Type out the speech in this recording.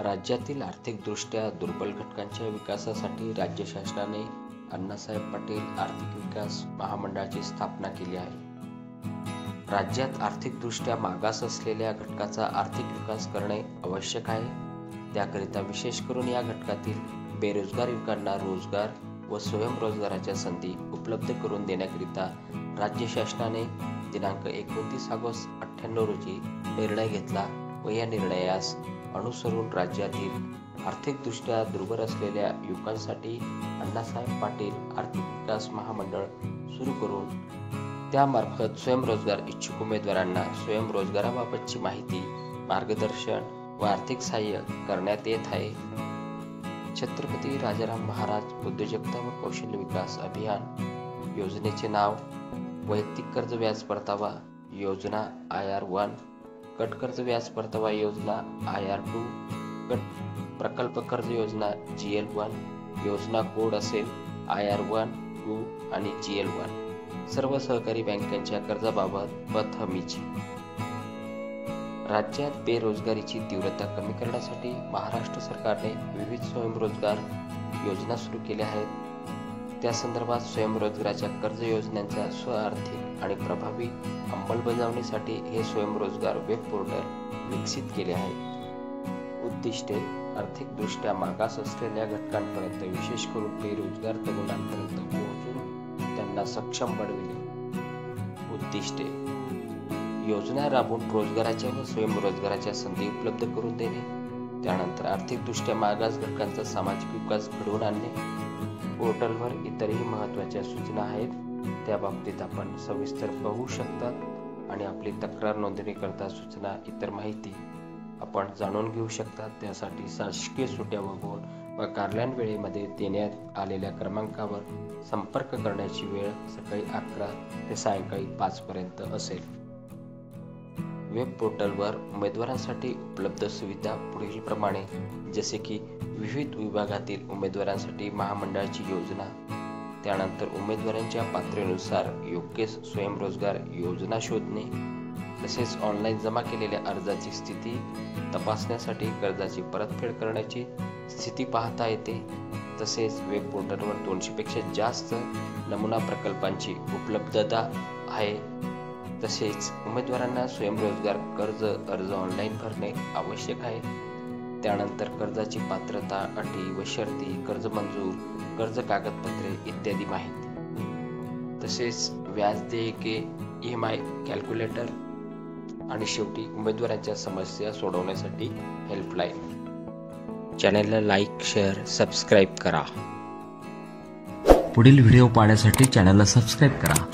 राज्यातील आर्थिकदृष्ट्या दुर्बल घटकांच्या विकासासाठी राज्य शासनाने अण्णासाहेब पाटील आर्थिक विकास महामंडळाची स्थापना केली आहे. राज्यात आर्थिकदृष्ट्या मागास असलेल्या घटकाचा आर्थिक विकास करणे आवश्यक आहे. त्याकरिता विशेष करून या घटकातील बेरोजगार युवकांना रोजगार व स्वयंरोजगाराच्या संधी उपलब्ध करून देण्याकरिता राज्य शासनाने दिनांक एकोणतीस ऑगस्ट अठ्ठ्याण्णव रोजी निर्णय घेतला. व या निर्णयास अनुसरून राज्यातील आर्थिकदृष्ट्या दुर्बल असलेल्या युवकांसाठी अण्णासाहेब पाटील आर्थिक विकास महामंडळ सुरू करून त्यामार्फत स्वयंरोजगार इच्छुक उमेदवारांना स्वयंरोजगाराबाबतची माहिती मार्गदर्शन व आर्थिक सहाय्य करण्यात येत आहे. छत्रपती राजाराम महाराज उद्योजकता व कौशल्य विकास अभियान योजनेचे नाव वैयक्तिक कर्ज व्याज परतावा योजना आय आर वन गट कर्ज व्याज परतावा योजना आय आर टू गट प्रकल्प कर्ज योजना जी एल वन योजना कोड असेल आय आर वन टू आणि जी एल वन. सर्व सहकारी बँकांच्या कर्जाबाबत पत हमीची राज्यात बेरोजगारीची तीव्रता कमी करण्यासाठी महाराष्ट्र सरकारने विविध स्वयंरोजगार योजना सुरू केल्या आहेत. त्या संदर्भात स्वयंरोजगाराच्या कर्ज योजनांच्या स्वआर्थिक आणि प्रभावी अंमलबजावणीसाठी हे स्वयंरोजगार वेब पोर्टल विकसित केले आहे. उद्दिष्टे आर्थिकदृष्ट्या मागास असलेल्या घटकांपर्यंत विशेष करून बेरोजगार तरुणांपर्यंत पोहोचून त्यांना सक्षम बनविणे. उद्दिष्टे योजना राबवून रोजगाराच्या व स्वयंरोजगाराच्या संधी उपलब्ध करून देणे. त्यानंतर आर्थिकदृष्ट्या मागास घटकांचा सामाजिक विकास घडवून आणणे. पोर्टलवर इतरही महत्त्वाच्या सूचना आहेत. त्या बाबतीत आपण सविस्तर पाहू शकतात आणि आपली तक्रार नोंदणी करता सूचना इतर माहिती आपण जाणून घेऊ शकता त्यासाठी शासकीय सुट्या वगळून व कार्यालयीन वेळेमध्ये देण्यात आलेल्या क्रमांकावर संपर्क करण्याची वेळ सकाळी अकरा ते सायंकाळी पाचपर्यंत असेल. वेब पोर्टलवर उमेदवारांसाठी उपलब्ध सुविधा पुढीलप्रमाणे जसे की विविध विभागातील उमेदवारांसाठी महामंडळाची योजना. त्यानंतर उमेदवारांच्या पात्रेनुसार योग्य स्वयंरोजगार योजना शोधणे तसेच ऑनलाईन जमा केलेल्या अर्जाची स्थिती तपासण्यासाठी कर्जाची परतफेड करण्याची स्थिती पाहता येते. तसेच वेब पोर्टलवर दोनशेपेक्षा जास्त नमुना प्रकल्पांची उपलब्धता आहे. तसेच उमेदवारांना स्वयंरोजगार कर्ज अर्ज ऑनलाईन भरणे आवश्यक आहे. त्यानंतर कर्जाची पात्रता अटी व शर्ती कर्ज मंजूर कर्ज कागदपत्रे इत्यादी माहिती. तसेच व्याज देयके ई एम आय कॅल्क्युलेटर आणि शेवटी उमेदवारांच्या समस्या सोडवण्यासाठी हेल्पलाईन चॅनलला लाईक शेअर सबस्क्राईब करा. पुढील व्हिडिओ पाहण्यासाठी चॅनलला सबस्क्राईब करा.